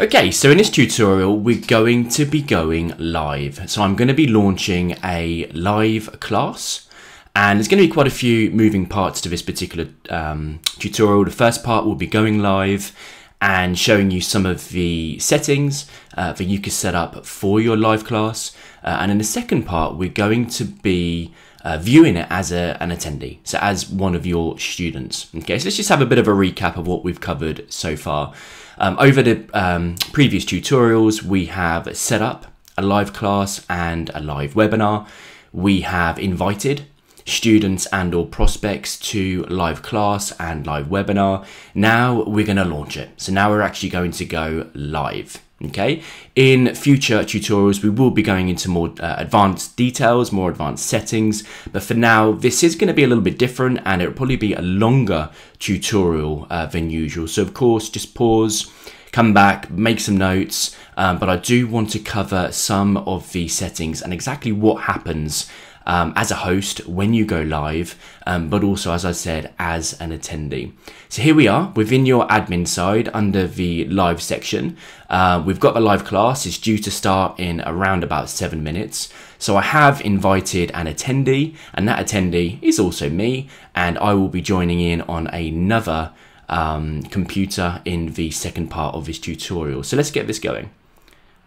Okay, so in this tutorial, we're going to be going live. So I'm going to be launching a live class and there's going to be quite a few moving parts to this particular um, tutorial. The first part will be going live and showing you some of the settings uh, that you can set up for your live class. Uh, and in the second part, we're going to be uh, viewing it as a, an attendee, so as one of your students. Okay, so let's just have a bit of a recap of what we've covered so far. Um, over the um, previous tutorials, we have set up a live class and a live webinar. We have invited students and or prospects to live class and live webinar. Now we're going to launch it. So now we're actually going to go live. Okay, in future tutorials, we will be going into more uh, advanced details, more advanced settings, but for now, this is going to be a little bit different and it'll probably be a longer tutorial uh, than usual. So of course, just pause, come back, make some notes, um, but I do want to cover some of the settings and exactly what happens um, as a host when you go live, um, but also, as I said, as an attendee. So here we are within your admin side under the live section. Uh, we've got the live class, it's due to start in around about seven minutes. So I have invited an attendee, and that attendee is also me, and I will be joining in on another um, computer in the second part of this tutorial. So let's get this going.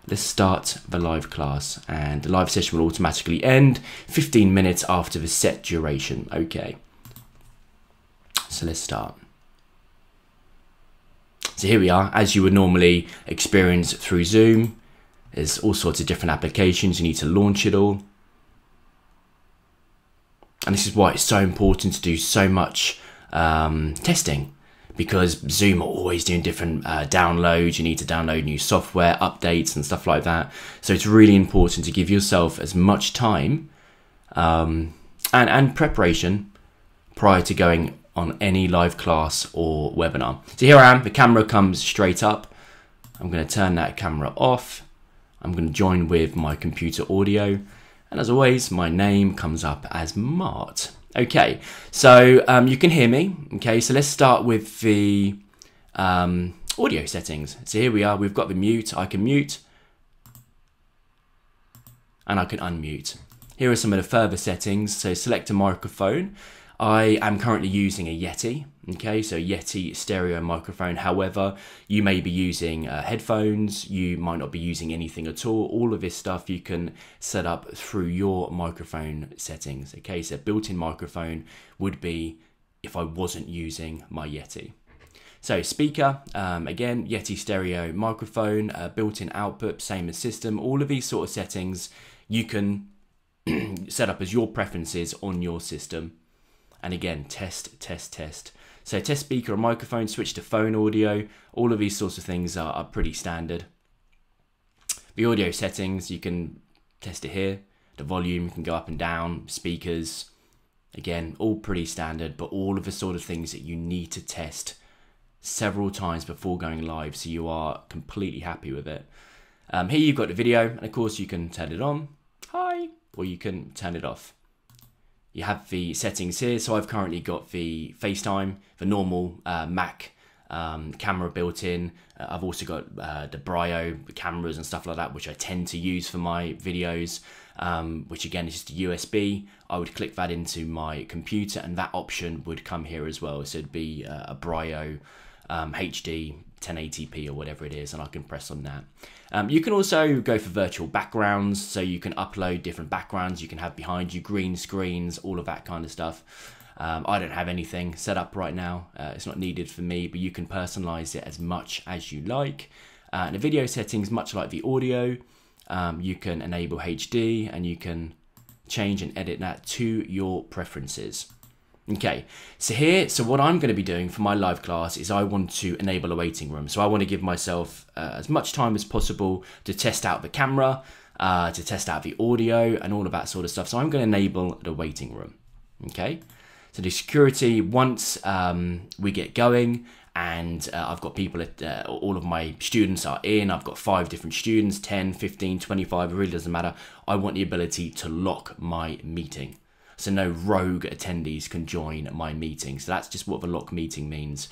Let's start the live class and the live session will automatically end 15 minutes after the set duration. Okay. So let's start. So here we are, as you would normally experience through Zoom. There's all sorts of different applications. You need to launch it all. And this is why it's so important to do so much um, testing because Zoom are always doing different uh, downloads. You need to download new software, updates, and stuff like that. So it's really important to give yourself as much time um, and, and preparation prior to going on any live class or webinar. So here I am, the camera comes straight up. I'm going to turn that camera off. I'm going to join with my computer audio. And as always, my name comes up as Mart. Okay, so um, you can hear me. Okay, so let's start with the um, audio settings. So here we are, we've got the mute. I can mute and I can unmute. Here are some of the further settings. So select a microphone. I am currently using a Yeti, okay, so Yeti stereo microphone. However, you may be using uh, headphones, you might not be using anything at all. All of this stuff you can set up through your microphone settings, okay. So built-in microphone would be if I wasn't using my Yeti. So speaker, um, again, Yeti stereo microphone, uh, built-in output, same as system. All of these sort of settings you can set up as your preferences on your system. And again, test, test, test. So test speaker or microphone, switch to phone audio. All of these sorts of things are, are pretty standard. The audio settings, you can test it here. The volume can go up and down, speakers, again, all pretty standard, but all of the sort of things that you need to test several times before going live so you are completely happy with it. Um, here you've got the video, and of course you can turn it on, hi, or you can turn it off you have the settings here. So I've currently got the FaceTime, the normal uh, Mac um, camera built in. Uh, I've also got uh, the Brio cameras and stuff like that, which I tend to use for my videos, um, which again is just a USB. I would click that into my computer and that option would come here as well. So it'd be uh, a Brio um, HD 1080p or whatever it is, and I can press on that. Um, you can also go for virtual backgrounds, so you can upload different backgrounds you can have behind you, green screens, all of that kind of stuff. Um, I don't have anything set up right now, uh, it's not needed for me, but you can personalize it as much as you like. Uh, and the video settings, much like the audio, um, you can enable HD and you can change and edit that to your preferences. Okay, so here, so what I'm going to be doing for my live class is I want to enable a waiting room. So I want to give myself uh, as much time as possible to test out the camera, uh, to test out the audio and all of that sort of stuff. So I'm going to enable the waiting room. Okay, so the security, once um, we get going and uh, I've got people, at, uh, all of my students are in, I've got five different students, 10, 15, 25, it really doesn't matter. I want the ability to lock my meeting so no rogue attendees can join my meeting. So that's just what the lock meeting means.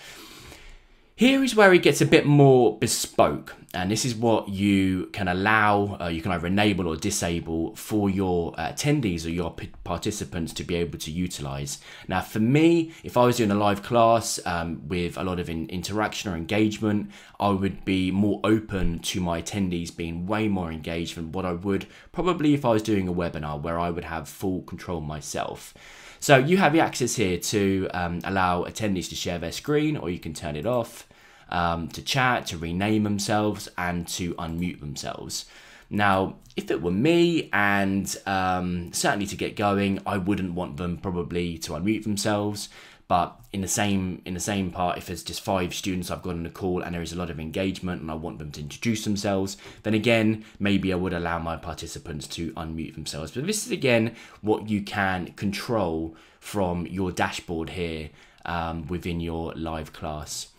Here is where it gets a bit more bespoke, and this is what you can allow, uh, you can either enable or disable for your uh, attendees or your participants to be able to utilize. Now, for me, if I was doing a live class um, with a lot of in- interaction or engagement, I would be more open to my attendees being way more engaged than what I would probably if I was doing a webinar where I would have full control myself. So you have the access here to um, allow attendees to share their screen or you can turn it off, um, to chat, to rename themselves and to unmute themselves. Now, if it were me and um, certainly to get going, I wouldn't want them probably to unmute themselves. But in the same in the same part, if there's just five students I've got on a call and there is a lot of engagement and I want them to introduce themselves, then again maybe I would allow my participants to unmute themselves. But this is again what you can control from your dashboard here um, within your live class.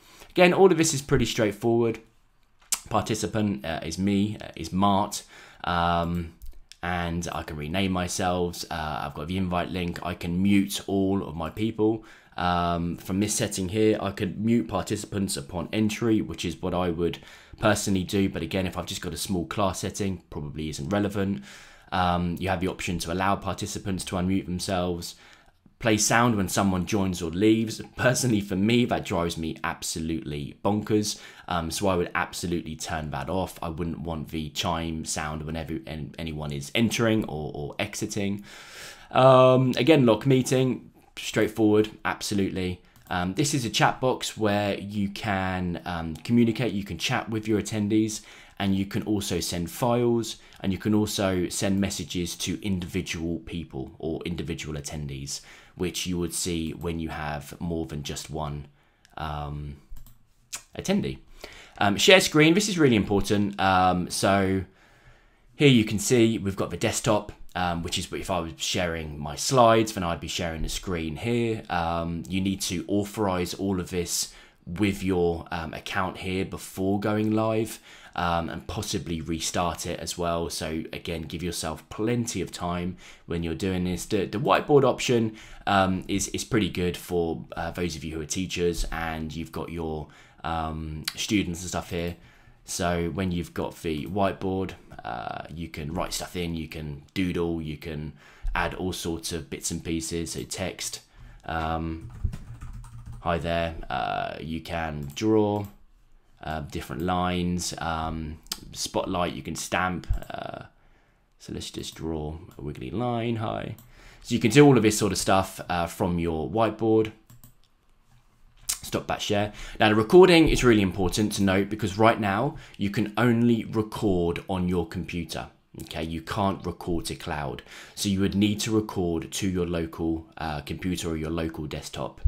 Again, all of this is pretty straightforward. Participant uh, is me, uh, is Mart. Um, and I can rename myself. Uh, I've got the invite link. I can mute all of my people. Um, from this setting here, I could mute participants upon entry, which is what I would personally do. But again, if I've just got a small class setting, probably isn't relevant. Um, you have the option to allow participants to unmute themselves, play sound when someone joins or leaves. Personally, for me, that drives me absolutely bonkers. Um, so I would absolutely turn that off. I wouldn't want the chime sound whenever anyone is entering or, or exiting. Um, again, lock meeting straightforward, absolutely. Um, this is a chat box where you can um, communicate, you can chat with your attendees, and you can also send files, and you can also send messages to individual people or individual attendees, which you would see when you have more than just one um, attendee. Um, share screen, this is really important. Um, so here you can see we've got the desktop um, which is if I was sharing my slides, then I'd be sharing the screen here. Um, you need to authorize all of this with your um, account here before going live um, and possibly restart it as well. So again, give yourself plenty of time when you're doing this. The, the whiteboard option um, is, is pretty good for uh, those of you who are teachers and you've got your um, students and stuff here. So when you've got the whiteboard, uh, you can write stuff in, you can doodle, you can add all sorts of bits and pieces, so text. Hi there, uh, you can draw uh, different lines, um, spotlight, you can stamp. Uh, so let's just draw a wiggly line, hi. So you can do all of this sort of stuff uh, from your whiteboard stop that share. Now the recording is really important to note because right now you can only record on your computer. Okay, you can't record to cloud. So you would need to record to your local uh, computer or your local desktop.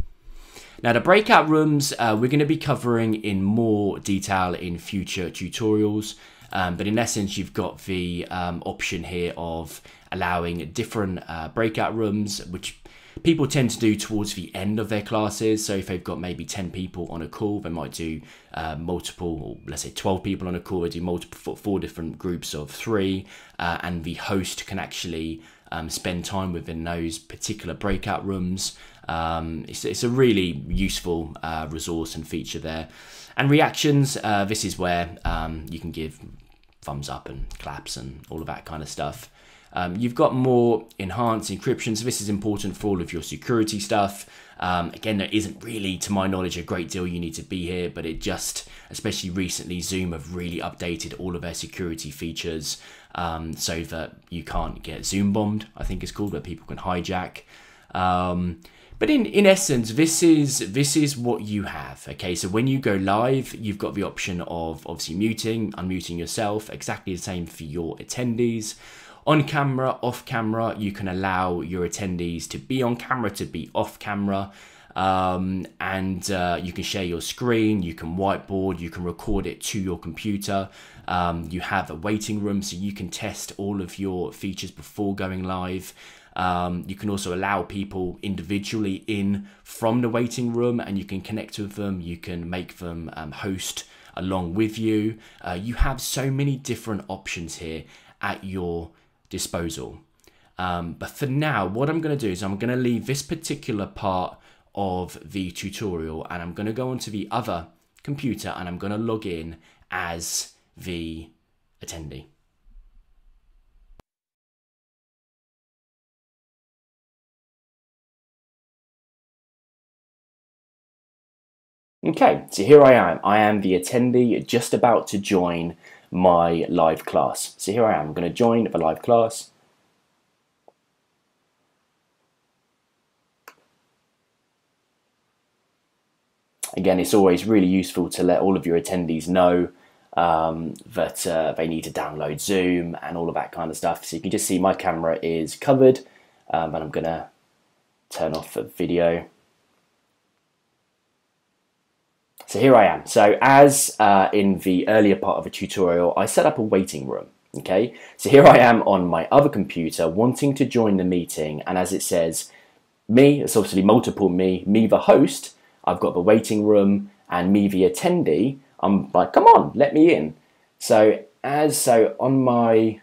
Now the breakout rooms uh, we're going to be covering in more detail in future tutorials. Um, but in essence, you've got the um, option here of allowing different uh, breakout rooms, which people tend to do towards the end of their classes. So if they've got maybe 10 people on a call, they might do uh, multiple, or let's say 12 people on a call, they do multiple, four different groups of three, uh, and the host can actually um, spend time within those particular breakout rooms. Um, it's, it's, a really useful uh, resource and feature there. And reactions, uh, this is where um, you can give thumbs up and claps and all of that kind of stuff. Um, you've got more enhanced encryption, so this is important for all of your security stuff. Um, again, there isn't really, to my knowledge, a great deal you need to be here, but it just, especially recently, Zoom have really updated all of their security features um, so that you can't get Zoom bombed, I think it's called, where people can hijack. Um, but in, in essence, this is this is what you have. Okay, so when you go live, you've got the option of obviously muting, unmuting yourself, exactly the same for your attendees. On camera, off camera, you can allow your attendees to be on camera, to be off camera. Um, and uh, you can share your screen, you can whiteboard, you can record it to your computer. Um, you have a waiting room so you can test all of your features before going live. Um, you can also allow people individually in from the waiting room and you can connect with them, you can make them um, host along with you. Uh, you have so many different options here at your disposal. Um, but for now, what I'm going to do is I'm going to leave this particular part of the tutorial and I'm going to go onto the other computer and I'm going to log in as the attendee. Okay, so here I am. I am the attendee just about to join my live class. So here I am. I'm going to join the live class. Again, it's always really useful to let all of your attendees know um, that uh, they need to download Zoom and all of that kind of stuff. So you can just see my camera is covered um, and I'm going to turn off the video. So here I am. So as uh, in the earlier part of the tutorial, I set up a waiting room. Okay, so here I am on my other computer wanting to join the meeting. And as it says, me, it's obviously multiple me, me the host, I've got the waiting room and me the attendee. I'm like, come on, let me in. So as so on my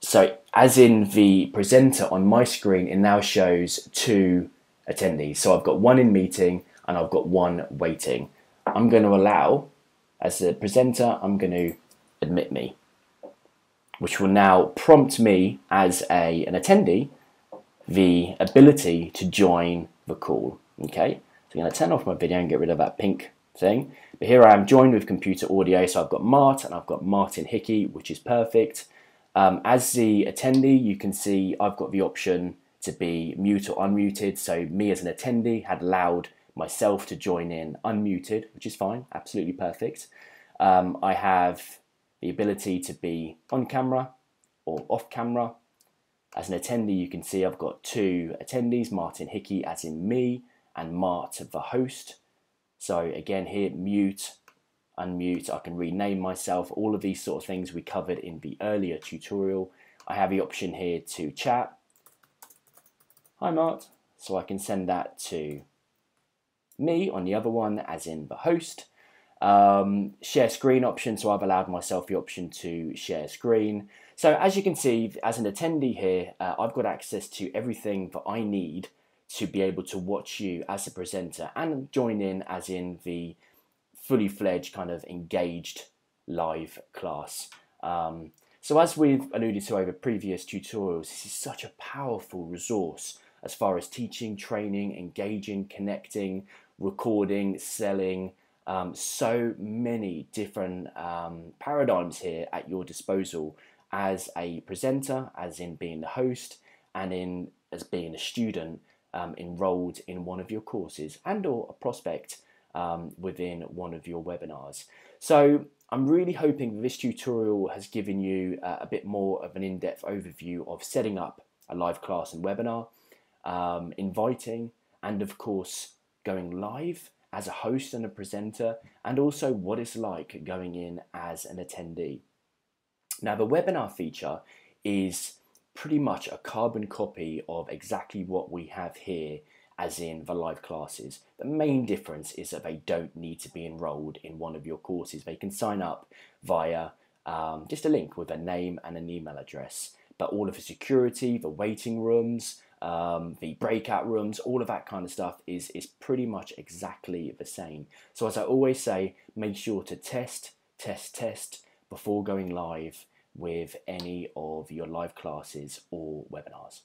so as in the presenter on my screen, it now shows two attendees. So I've got one in meeting and I've got one waiting. I'm going to allow, as the presenter, I'm going to admit me, which will now prompt me as a, an attendee the ability to join the call. Okay, so I'm going to turn off my video and get rid of that pink thing. But here I am joined with computer audio. So I've got Mart and I've got Martin Hickey, which is perfect. Um, as the attendee, you can see I've got the option to be mute or unmuted. So me as an attendee had allowed myself to join in unmuted, which is fine, absolutely perfect. Um, I have the ability to be on camera or off camera. As an attendee, you can see I've got two attendees, Martin Hickey as in me, and Mart, the host. So again here, mute, unmute, I can rename myself, all of these sort of things we covered in the earlier tutorial. I have the option here to chat. Hi Mart. So I can send that to me on the other one as in the host. Um, share screen option, so I've allowed myself the option to share screen. So as you can see, as an attendee here, uh, I've got access to everything that I need to be able to watch you as a presenter and join in as in the fully fledged kind of engaged live class. Um, so as we've alluded to over previous tutorials, this is such a powerful resource as far as teaching, training, engaging, connecting, recording, selling, um, so many different um, paradigms here at your disposal as a presenter, as in being the host, and in as being a student um, enrolled in one of your courses and or a prospect um, within one of your webinars. So I'm really hoping this tutorial has given you uh, a bit more of an in-depth overview of setting up a live class and webinar, um, inviting, and of course going live as a host and a presenter, and also what it's like going in as an attendee. Now the webinar feature is pretty much a carbon copy of exactly what we have here as in the live classes. The main difference is that they don't need to be enrolled in one of your courses. They can sign up via um, just a link with a name and an email address. But all of the security, the waiting rooms, um, the breakout rooms, all of that kind of stuff is, is pretty much exactly the same. So as I always say, make sure to test, test, test before going live with any of your live classes or webinars.